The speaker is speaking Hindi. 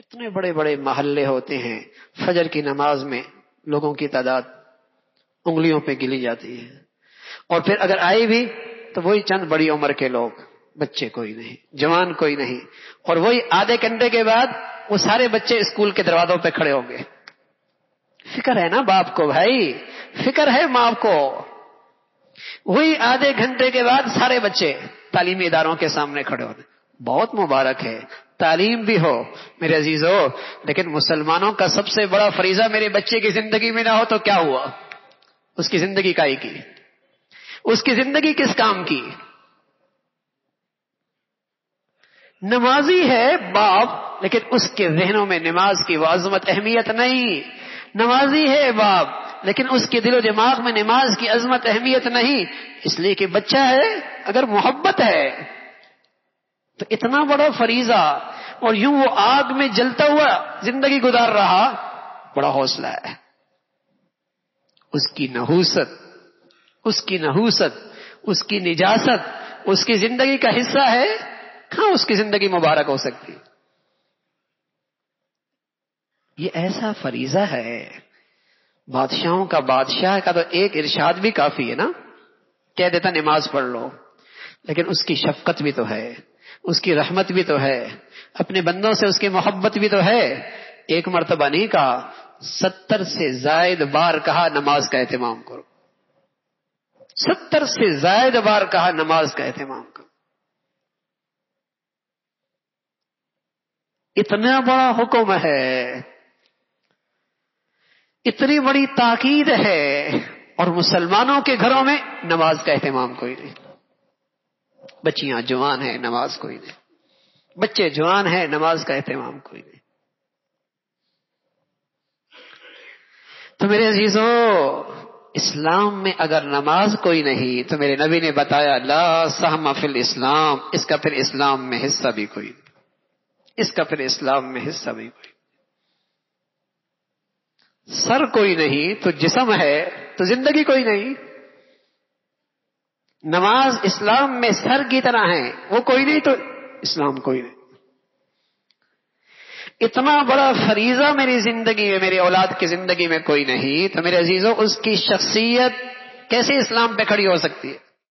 इतने बड़े बड़े महल्ले होते हैं, फजर की नमाज़ में लोगों की तादाद उंगलियों पे गिली जाती है। और फिर अगर आई भी तो वही चंद बड़ी उम्र के लोग, बच्चे कोई नहीं, जवान कोई नहीं। और वही आधे घंटे के बाद वो सारे बच्चे स्कूल के दरवाजों पे खड़े होंगे। फ़िक्र है ना बाप को भाई? फ़िक्र है माँ को? वही आधे घंटे के बाद सारे बच्चे तालीमी इदारों के सामने खड़े होते बहुत मुबारक है। तालीम भी हो, मेरे अज़ीज़ हो, लेकिन मुसलमानों का सबसे बड़ा फरीजा मेरे बच्चे की ज़िंदगी में ना हो तो क्या हुआ? उसकी ज़िंदगी काई की। उसकी ज़िंदगी किस काम की? नमाजी है बाप, लेकिन उसके जहनों में नमाज़ की वाजमत अहमियत नहीं। नमाजी है बाप, लेकिन उसके दिलो दिमाग में नमाज़ की अजमत अहमियत नहीं। इसलिए कि बच्चा है, अगर मोहब्बत है तो इतना बड़ा फरीजा और यूँ वो आग में जलता हुआ ज़िंदगी गुजार रहा, बड़ा हौसला है। उसकी नहूसत उसकी नहूसत, उसकी निजासत, उसकी ज़िंदगी का हिस्सा है कहा उसकी ज़िंदगी मुबारक हो सकती। ये ऐसा फरीजा है। बादशाहों का बादशाह का तो एक इरशाद भी काफ़ी है ना? कह देता नमाज़ पढ़ लो, लेकिन उसकी शफकत भी तो है। उसकी रहमत भी तो है, अपने बंदों से उसकी मोहब्बत भी तो है। एक मरतबा नहीं कहा, सत्तर से जायद बार कहा नमाज़ का एहतमाम करो। सत्तर से जायद बार कहा नमाज़ का एहतमाम करो। इतना बड़ा हुक्म है, इतनी बड़ी ताकीद है, और मुसलमानों के घरों में नमाज़ का एहतमाम कोई नहीं। बच्चियाँ जवान है, नमाज़ कोई नहीं। बच्चे जवान है, नमाज़ का एहतमाम कोई नहीं। तो मेरे अजीजों, इस्लाम में अगर नमाज़ कोई नहीं तो मेरे नबी ने बताया, ला सहमा फिल इस्लाम, इसका फिर इस्लाम में हिस्सा भी कोई नहीं। इसका फिर इस्लाम में हिस्सा भी कोई सर कोई नहीं तो जिसम है तो ज़िंदगी कोई नहीं। नमाज़ इस्लाम में सर की तरह है। वो कोई नहीं तो इस्लाम कोई नहीं। इतना बड़ा फरीजा मेरी ज़िंदगी में, मेरी औलाद की ज़िंदगी में कोई नहीं। तो मेरे अजीजों, उसकी शख्सियत कैसे इस्लाम पे खड़ी हो सकती है?